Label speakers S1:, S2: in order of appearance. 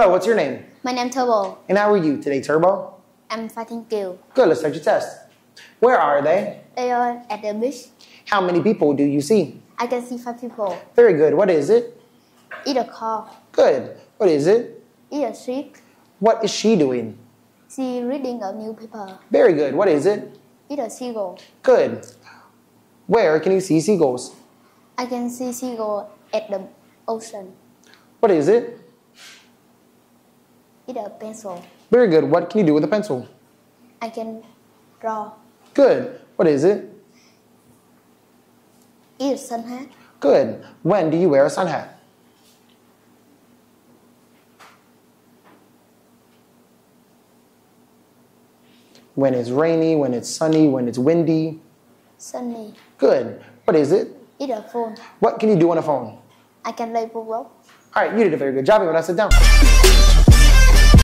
S1: Hello, what's your name?
S2: My name Turbo.
S1: And how are you today, Turbo?
S2: I'm fighting you.
S1: Good, let's start your test. Where are they?
S2: They are at the beach.
S1: How many people do you see?
S2: I can see five people.
S1: Very good. What is it?
S2: Eat a car.
S1: Good. What is it?
S2: Eat a sheep.
S1: What is she doing?
S2: She reading a newspaper.
S1: Very good. What is it?
S2: Eat a seagull.
S1: Good. Where can you see seagulls?
S2: I can see seagull at the ocean.
S1: What is it?
S2: A pencil.
S1: Very good. What can you do with a pencil?
S2: I can draw.
S1: Good. What is it?
S2: Eat a sun hat.
S1: Good. When do you wear a sun hat? When it's rainy, when it's sunny, when it's windy.
S2: Sunny.
S1: Good. What is it?
S2: Eat a phone.
S1: What can you do on a phone?
S2: I can play football.
S1: All right, you did a very good job. You want to sit down?